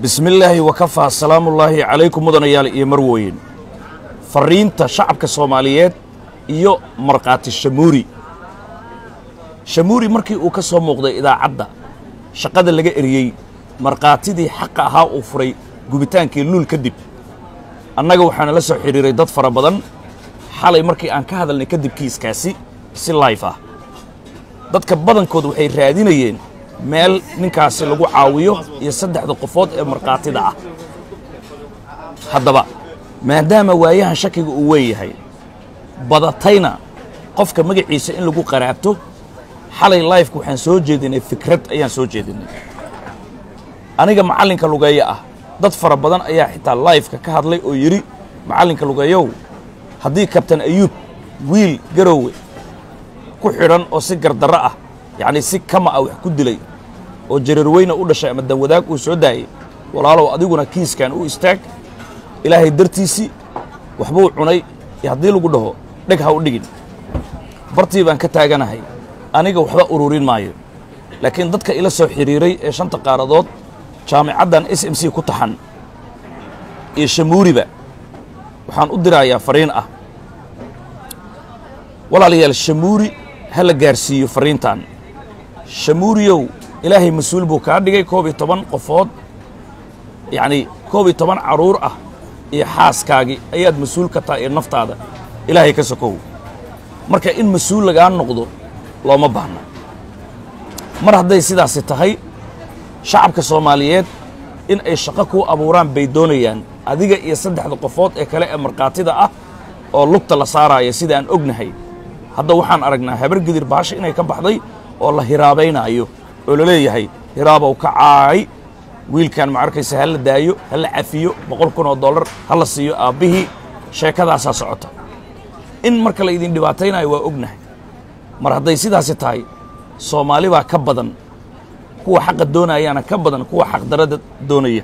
bismi illaahi wakafaa salaamullaahi calaykum mudanayaal iyo marwooyin. Farriinta shacabka soomaaliyeed iyo markhaati shamuuri shamuuri markii uu ka soo muuqday idaacadda shaqada laga eriyey markhaatidii xaqa ahaa uu furay gubitaankii luul kadib. Annaga waxaana la soo xidhiiray dad fara badan xalay markii aan ka hadalnay kadib kiiskaasi si layf ah. Dadka badankood waxay raadinayeen meel ninkaasi lagu caawiyo iyo saddexda qofood ee markhaatida ah. Haddaba maadaama waayahan shakiga uu weyn yahay badatayna qofka magaciisa in lagu qaraabto xalay layfka waxaan soo jeedinay fikrad ayaan soo jeedinay. Aniga macallinka lugeeyo ah dad fara badan ayaa xitaa layfka ka hadlay oo yidhi macallinka lugeeyow haddii kabtan ayuub wiil garoowe ku xidhan oo si gardarro ah yacnii si kama ah wax ku dilay oo jareerweyne u dhashay ama danwadaag uu soo daayey walaalow adiguna kiiskan u istaag. Ilaahay dartiisii waxbuu cunay haddii lagu dhaho dheg ha u dhigin. Bartii baan ka taaganahay aniga waxba ururin maayo. Laakiin dadka ila soo xidhiiray ee shanta qaaradood jaamicaddan s m c ku taxan iyo shamuuriba waxaan u dirayaa fariin ah. Walaalayaal shamuuri ha la gaarsiiyo farriintan shamuuriyow ilaahay mas'uul buu kaa dhigay koob iyo toban qofood. Yacnii koob iyo toban carruur ah iyo xaaskaagii ayaad mas'uul ka tahay ee naftaada. Ilaahay ka sokow. Marka in mas'uul lagaa noqdo looma baahna. Mar hadday sidaasi tahay shacabka soomaaliyeed in ay shaqo kuu abuuraan bay doonayaan. Adiga iyo saddexda qofood ee kale ee markhaatida ah oo lugta la saaraaya sida aan ognahay. Hadda waxaan aragnaa habar gidir baasha inay ka baxday oo la hiraabaynaayo oo la leeyahay hiraabow ka caay wiilkan ma arkaysa ha la daayo ha la cafiyo boqol kun oo dollar ha la siiyo aabbihii sheekadaasaa socota. In marka la idin dhibaataynayo waa ognahay. Mar hadday sidaasi tahay soomaali baa ka badan. Kuwa xaqa doonayaana ka badan kuwa xaqdarada doonaya.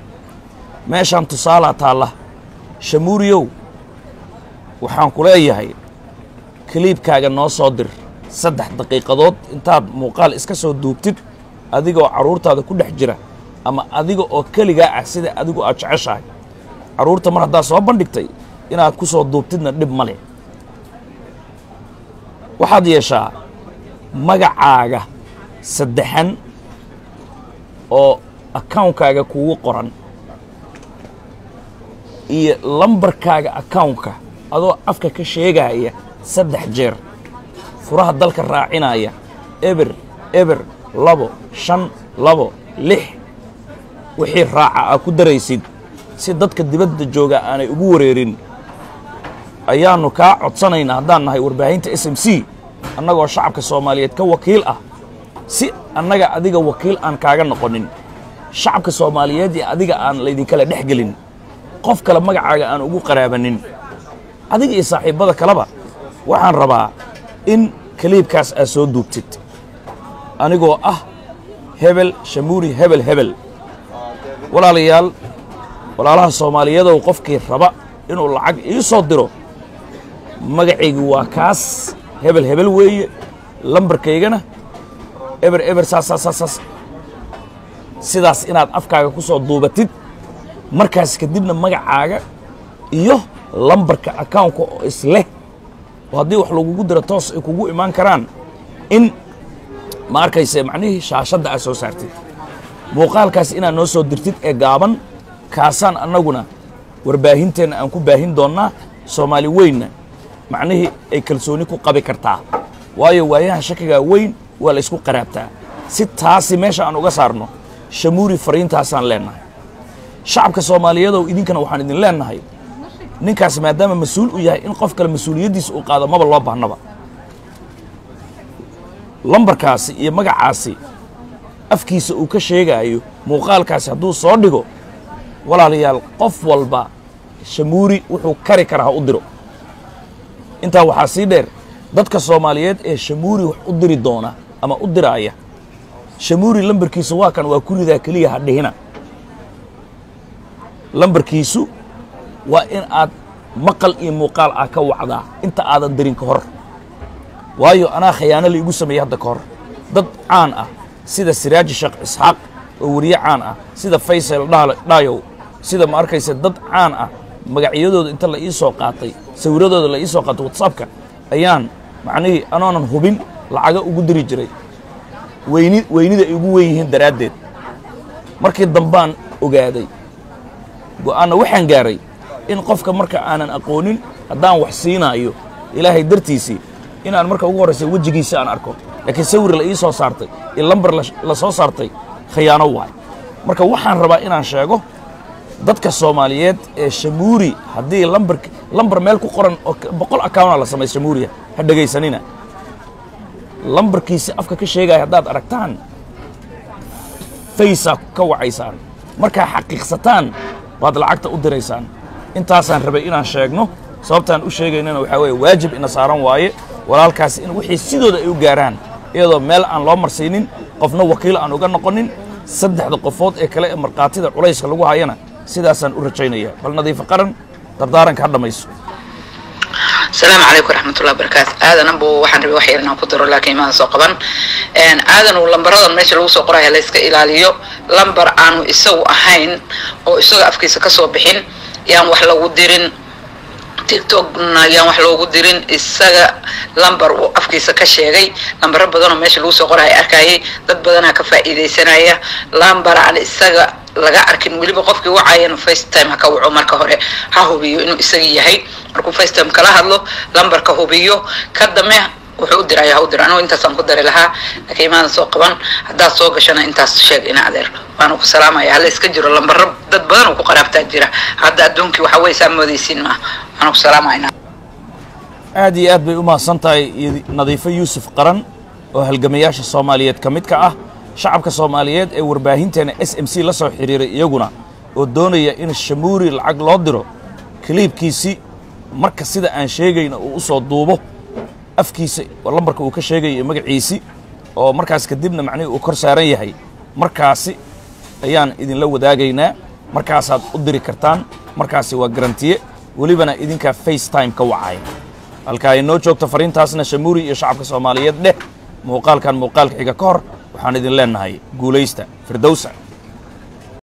Meeshaan tusaalaa taalla shamuuriyow waxaan ku leeyahay kaliibkaaga noo soo dir saddex daqiiqadood intaad muuqaal iska soo duubtid adigoo carruurtaada ku dhex jira ama adiga oo keligaa ah sida adigu aad jeceshahay. Carruurta mar haddaad soo bandhigtay inaad ku soo duubtidna dhib ma leh. Waxaad yeeshaa magacaaga saddexan oo akawnkaaga kugu qoran iyo lambarkaaga akawnka adoo afka ka sheegaya saddex jeer furaha dalka raacinaya. Eber eber labo shan labo lix. Wixii raaca aa ku daraysid. Si dadka dibadda jooga aanay ugu wareerin. Ayaannu kaa codsanaynaa haddaan nahay warbaahinta s m c annagoo shacabka soomaaliyeed ka wakiil ah. Si annaga adiga wakiil aan kaaga noqonin shacabka soomaaliyeed iyo adiga aan laydinkala dhex gelin qof kale magacaaga aan ugu qaraabanin. Adiga iyo saaxiibbada kaleba waxaan rabaa in kaliibkaas aad soo duubtid. Anigoo ah hebel shamuuri hebel hebel. Walaalayaal walaalaha soomaaliyadow qofkii raba inuu lacag ii soo diro. Magacaygu waa kaas. Hebel hebel weeye. Lambarkaygana eber eber saasaasasaas sidaas inaad afkaaga ku soo duubatid markaas kadibna magacaaga iyo lambarka akawnka oo isleh oo haddii wax lagugu diro toos ay kugu imaan karaan in ma arkayse macnihii shaashadda aad soo saartid. Muuqaalkaas inaad noo soo dirtid ee gaaban kaasaan annaguna warbaahinteenna aan ku baahin doonnaa soomaali weynna. Macnihii ay kalsooni ku qabi kartaa. Waayo waayahan shakigaa weyn waa la ysku qaraabtaa. Si taasi meesha aan uga saarno shamuuri fariintaasaan leennahay. Shacabka soomaaliyadow idinkana waxaan idin leennahay ninkaas maadaama mas'uul u yahay in qof kale mas'uuliyaddiisa uu qaado maba loo baahnaba lambarkaasi iyo magacaasi afkiisa uu ka sheegaayo muuqaalkaasi hadduu soo dhigo walaalayaal qof walba shamuuri wuxuu kari karaa ha u diro. Intaa waxaa sii dheer dadka soomaaliyeed ee shamuuri wax u diri doona ama u diraaya shamuuri lambarkiisu waa kan waa kuridaa keliya ha dhihina. Lambarkiisu waa in aad maqal iyo muuqaal ah ka wacdaa inta aadan dirin ka hor. Waayo anaa khayaano la igu sameeyey hadda ka hor. Dad caan ah sida siraaji sheekh isxaaq oo weriye caan ah sida faysal dhaayow sida ma arkaysa dad caan ah magacyadooda inta la ii soo qaatay sawiradooda la ii soo qaatay whatsappka ayaan macnihii anoonan hubin lacaga ugu diri jiray. Weyni weynida ay ugu weyn yihiin daraaddeed. Markii dambaan ogaaday go'aanna waxaan gaaray in qofka marka aanan aqoonin haddaan wax siinaayo ilaahay dartiisii inaan marka ugu horraysa wejigiisa aan arko. Laakiin sawir la ii soo saartay iyo lambar la- soo saartay khiyaano waay. Marka waxaan rabaa inaan sheego dadka soomaaliyeed ee shamuuri haddii lambar lambar meel ku qoran oo boqol account la sameeya shamuuriya ha dhegaysanina lambarkiisa afka ka sheegaya haddaad aragtaan faysaa ka wacaysaan. Markaa xaqiiqsataan baad lacagta u diraysaan intaasaan rabay inaan sheegno. Sababtaan u sheegaynana waxaa weeye waajib ina saaran waaye. Walaalkaasi in wixii sidooda ay u gaaraan iyadoo meel aan loo marsiinin qofna wakiil aan uga noqonin saddexda qofood ee kale ee markhaatida culayska lagu hayana sidaasaan u rajaynaya. Bal nadiifo qaran dardaaranka ha dhammayso asalaamu calaykum waraxmatullahi wabarakaatu aadan bu waxaan rabay wax yar inaan ku daro laakiin imaan soo qaban. Een, aadan uu lambaradan meesha lagu soo qoraya la iska ilaaliyo. Lambar aanu isagu ahayn oo isaga afkiisa ka soo bixin yaan wax lagu dirin. Tiktokna yaan wax loogu dirin. Isaga lambar uu afkiisa ka sheegay. Lambaro badanoo meesha lagu soo qoraya arkayay. Dad badanaa ka faa'iidaysanaya lambar aan isaga laga arkin. Weliba qofkii wacayana facetime ha ka waco marka hore. Ha hubiyo inuu isaga yahay. Markuu facetime kala hadlo lambarka hubiyo. Ka dame wuxuu u diraya ha u anigu intaasaan ku dari lahaa laakiin imaadan soo qaban. Haddaad soo gashana intaas sheeg ina adeer waana ku salaamaya hala iska jiro lambaro dad badan oo ku qaraabtaa jira. Hadda adduunkii waxa weye moodaysiin maaha waana ku salaamaya aad iyo aad bay u mahadsan tahay nadiifo yuusuf qaran oo halgamayaasha soomaaliyeed ka mid ka ah shacabka soomaaliyeed ee warbaahinteena s m c la soo xidhiiray iyaguna oo doonaya in shamuuri lacag loo diro. Kaliibkiisii marka sida aan sheegayna uu u soo duubo afkiisa lambarka uu ka sheegaya magaciisii oo markaas kadibna macnihii uu kor saaran yahay. Markaasi ayaan idinla wadaagaynaa markaasaad u diri kartaan. Markaasi waa garantiye. Welibana idinkaa facetime ka wacaya halkaa ay noo joogto fariintaasna shamuuri iyo shacabka soomaaliyeed dheh muuqaalkan muuqaalka xiga ka hor waxaan idin leenahay guulaysta. Firdowsa